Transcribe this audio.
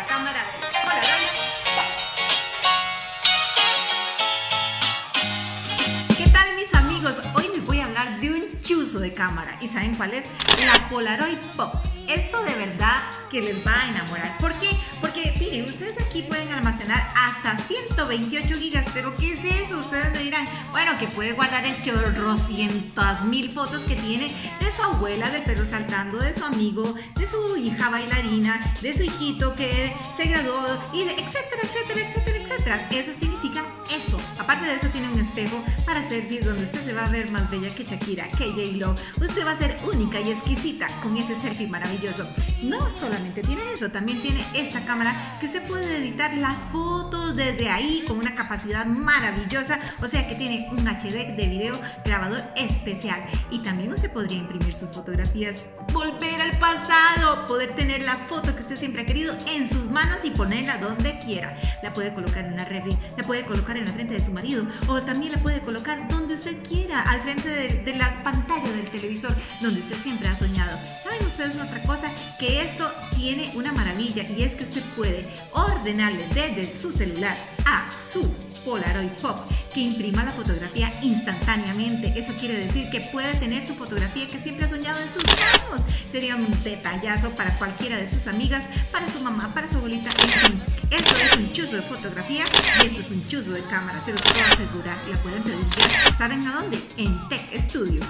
la cámara Polaroid. ¿Qué tal mis amigos? Hoy les voy a hablar de un chuzo de cámara. ¿Y saben cuál es? La Polaroid Pop. Esto de verdad que les va a enamorar. ¿Por qué? 128 gigas, pero ¿qué es eso? Ustedes me dirán, bueno, que puede guardar el chorrocientas mil fotos que tiene de su abuela, del perro saltando, de su amigo, de su hija bailarina, de su hijito que se graduó, y de etcétera, etcétera, etcétera, etcétera. Eso significa. Aparte de eso, tiene un espejo para selfies donde usted se va a ver más bella que Shakira, que J-Lo. Usted va a ser única y exquisita con ese selfie maravilloso. No solamente tiene eso, también tiene esta cámara que usted puede editar las fotos desde ahí con una capacidad maravillosa. O sea que tiene un HD de video grabador especial. Y también usted podría imprimir sus fotografías, volver al pasado, poder tener la foto que usted siempre ha querido en sus manos y ponerla donde quiera. La puede colocar en la refri, la puede colocar en la frente de su marido o también la puede colocar donde usted quiera, al frente de, de la pantalla del televisor, donde usted siempre ha soñado. ¿Saben ustedes otra cosa? Que esto tiene una maravilla y es que usted puede ordenarle desde su celular a su Polaroid Pop que imprima la fotografía instantáneamente. Eso quiere decir que puede tener su fotografía que siempre ha soñado en sus manos. Sería un detallazo para cualquiera de sus amigas, para su mamá, para su abuelita, en fin. Esto es un chuzo de fotografía y esto es un chuzo de cámara. Se los puedo asegurar. La pueden pedir. ¿Saben a dónde? En Tech Studio.